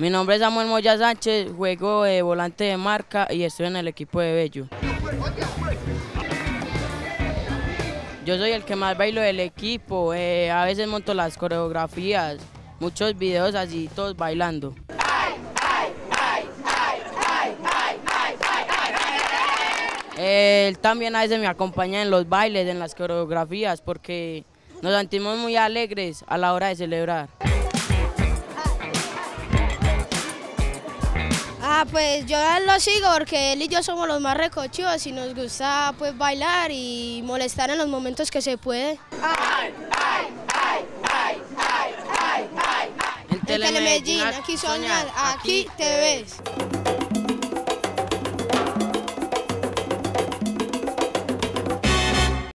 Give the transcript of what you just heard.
Mi nombre es Samuel Moya Sánchez, juego de volante de marca y estoy en el equipo de Bello. Yo soy el que más bailo del equipo, eh, a veces monto las coreografías, muchos videos así, todos bailando. Él también a veces me acompaña en los bailes, en las coreografías, porque nos sentimos muy alegres a la hora de celebrar. Ah, pues yo lo sigo porque él y yo somos los más recochudos y nos gusta pues bailar y molestar en los momentos que se puede. En Telemedellín, aquí soñar, aquí te ves.